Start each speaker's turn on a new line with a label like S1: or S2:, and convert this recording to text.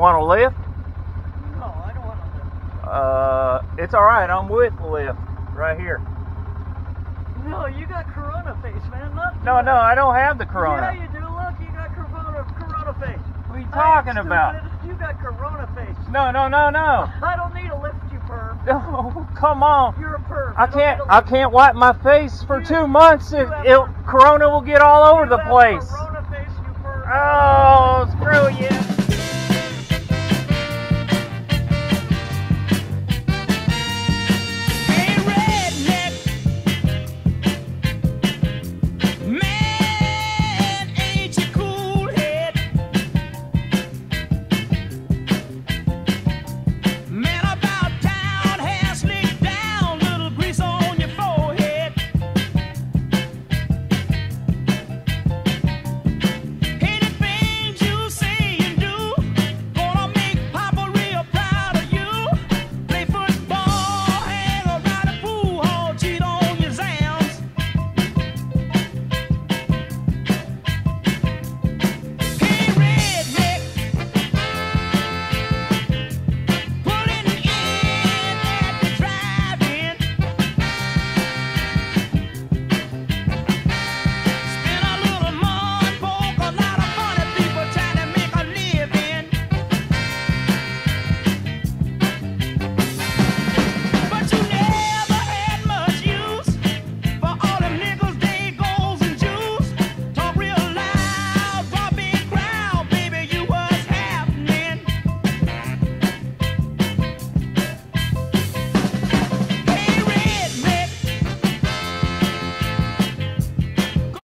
S1: want a lift?
S2: No, I don't want to lift.
S1: Uh, it's all right. I'm with the lift right here.
S2: No, you got corona face, man. Not
S1: No, no, I don't have the corona.
S2: Yeah, you do. Look, you got corona, corona face.
S1: What are you talking about?
S2: You got corona face.
S1: No, no, no, no.
S2: I don't need a lift you, perv.
S1: No, come on.
S2: You're a perv.
S1: I can't. I can't wipe my face for
S2: You-
S1: two months if it, Corona will get all over the place.
S2: Corona face, you perv.
S1: Oh, screw you.